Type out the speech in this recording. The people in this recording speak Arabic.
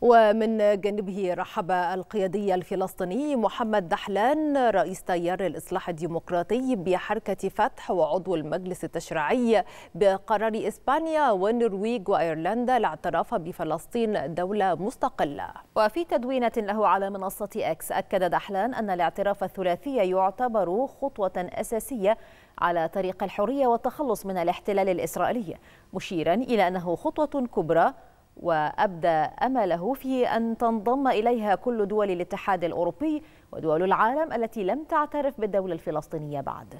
ومن جانبه رحب القيادي الفلسطيني محمد دحلان رئيس تيار الإصلاح الديمقراطي بحركة فتح وعضو المجلس التشريعي بقرار إسبانيا والنرويج وأيرلندا الاعتراف بفلسطين دولة مستقلة. وفي تدوينة له على منصة أكس أكد دحلان أن الاعتراف الثلاثي يعتبر خطوة أساسية على طريق الحرية والتخلص من الاحتلال الإسرائيلي مشيرا إلى أنه خطوة كبرى وأبدى أمله في أن تنضم إليها كل دول الاتحاد الأوروبي ودول العالم التي لم تعترف بالدولة الفلسطينية بعد.